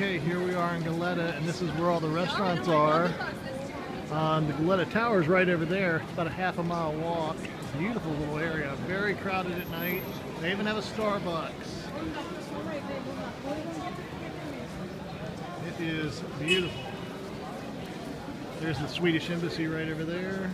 Okay, here we are in Galata, and this is where all the restaurants are. Um, the Galata Tower is right over there. About a half a mile walk. Beautiful little area. Very crowded at night. They even have a Starbucks. It is beautiful. There's the Swedish Embassy right over there.